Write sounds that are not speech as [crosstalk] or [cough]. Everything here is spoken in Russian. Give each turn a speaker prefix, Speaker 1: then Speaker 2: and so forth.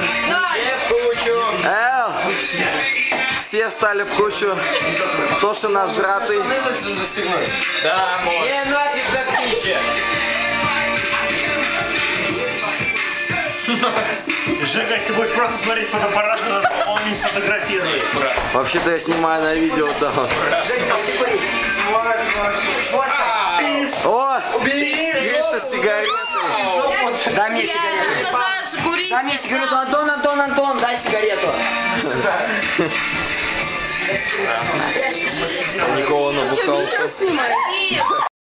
Speaker 1: В Э, все стали в кучу. То, что нас нажратый.
Speaker 2: Да, мой. Не нафиг так нища.
Speaker 3: Жека, ты будешь просто смотреть фотоаппарат, он не сфотографирует.
Speaker 1: Вообще-то я снимаю на видео там. Жека. О! Убери! Гриша с сигаретой.
Speaker 4: Дай мне сигарету. Дай мне сигарету, Антон, Антон, Антон, дай сигарету.
Speaker 1: Никого
Speaker 5: Что,
Speaker 1: набухался.
Speaker 5: видео снимаешь? [laughs]